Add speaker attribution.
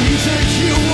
Speaker 1: music you